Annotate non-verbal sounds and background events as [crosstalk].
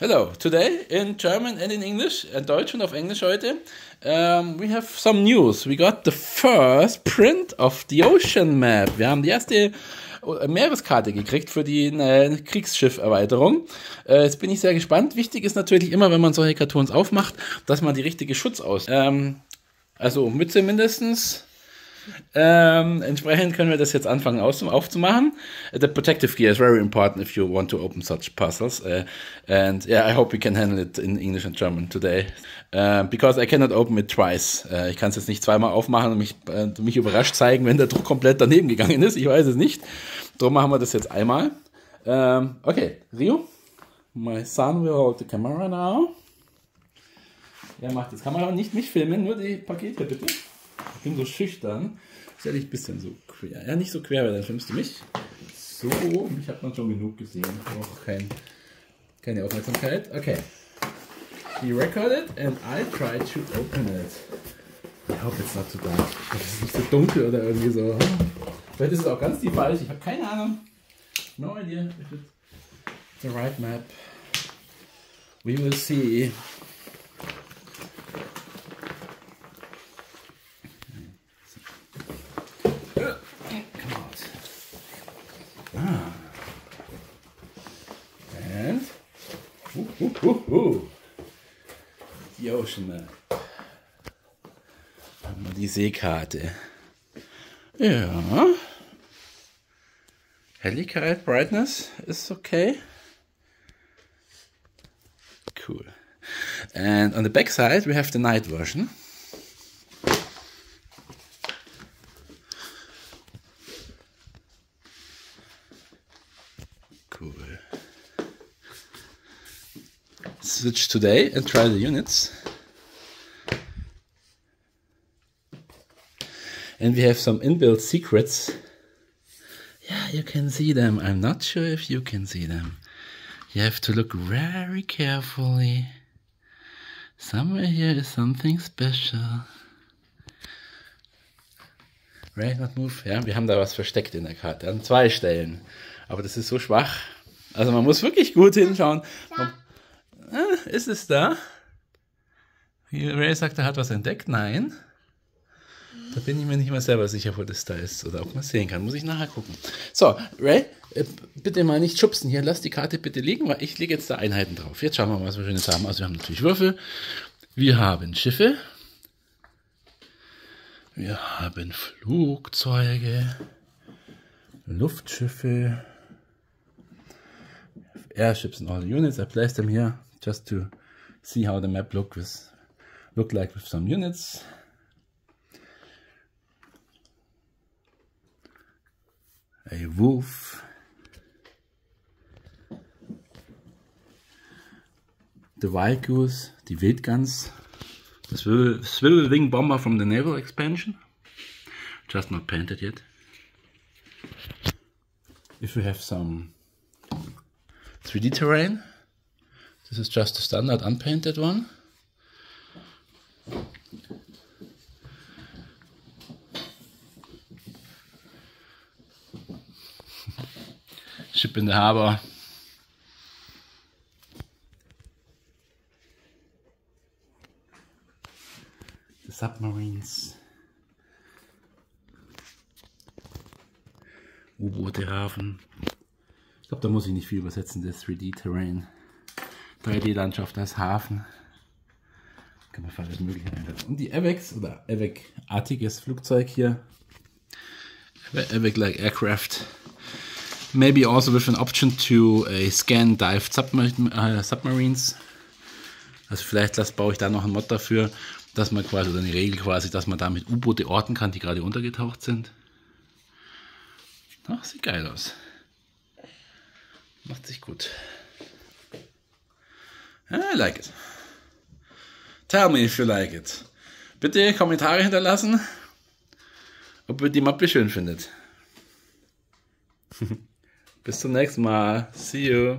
Hello, today in German and in English, in Deutsch und auf Englisch heute, um, we have some news. We got the first print of the ocean map. Wir haben die erste äh, Meereskarte gekriegt für die äh, Kriegsschifferweiterung. Äh, jetzt bin ich sehr gespannt. Wichtig ist natürlich immer, wenn man solche Kartons aufmacht, dass man die richtige Schutz aus. Ähm, also Mütze mindestens ähm, entsprechend können wir das jetzt anfangen aufzumachen. The protective gear is very important if you want to open such puzzles. Uh, and yeah, I hope we can handle it in English and German today. Uh, because I cannot open it twice. Uh, ich kann es jetzt nicht zweimal aufmachen und mich, äh, mich überrascht zeigen, wenn der Druck komplett daneben gegangen ist. Ich weiß es nicht. Darum machen wir das jetzt einmal. Um, ähm, okay, Rio, my son will hold the camera now. Er macht das Kamera nicht mich filmen, nur die Pakete bitte. Ich bin so schüchtern. Stell dich ein bisschen so quer. Ja, nicht so quer, weil dann filmst du mich. So, mich hat man schon genug gesehen. Auch kein, keine Aufmerksamkeit. Okay. He recorded and I tried to open it. I hope it's not too dark. Es ist nicht so dunkel oder irgendwie so. Vielleicht ist es auch ganz die falsche. Ich habe keine Ahnung. No idea if it's the right map. We will see. Die Ocean Map. Haben wir die Seekarte. Ja. Helligkeit, Brightness ist okay. Cool. And on the back side we have the night version. Switch today and try the units. And we have some inbuilt secrets. Yeah, you can see them. I'm not sure if you can see them. You have to look very carefully. Somewhere here is something special. Right, not move. Ja, wir haben da was versteckt in der Karte. An zwei Stellen. Aber das ist so schwach. Also man muss wirklich gut hinschauen. Ah, ist es da? Ray sagt, er hat was entdeckt. Nein. Da bin ich mir nicht mal selber sicher, wo das da ist oder ob man sehen kann. Muss ich nachher gucken. So, Ray, äh, bitte mal nicht schubsen hier. Lass die Karte bitte liegen, weil ich lege jetzt da Einheiten drauf. Jetzt schauen wir mal, was wir Schönes haben. Also wir haben natürlich Würfel. Wir haben Schiffe. Wir haben Flugzeuge. Luftschiffe. Airships and all the units. I placed them here just to see how the map look with look like with some units. A wolf. The wild goose, the Wildgans, the swivel, swivel wing bomber from the naval expansion, just not painted yet. If we have some 3D terrain, This is just a standard unpainted one. [laughs] Ship in the harbor. The submarines. U-Boote, Hafen. Ich glaube, da muss ich nicht viel übersetzen, das 3D-Terrain. 3D-Landschaft als Hafen. Kann man für alles Mögliche einsetzen. Und die AVEX oder AVEC-artiges Flugzeug hier. AVEC-like aircraft. Maybe also with an option to uh, scan dive uh, submarines. Also vielleicht das baue ich da noch ein Mod dafür, dass man quasi, oder eine Regel quasi, dass man damit U-Boote orten kann, die gerade untergetaucht sind. Ach, sieht geil aus. Macht sich gut. I like it. Tell me if you like it. Bitte Kommentare hinterlassen, ob ihr die Mappe schön findet. [laughs] Bis zum nächsten Mal. See you.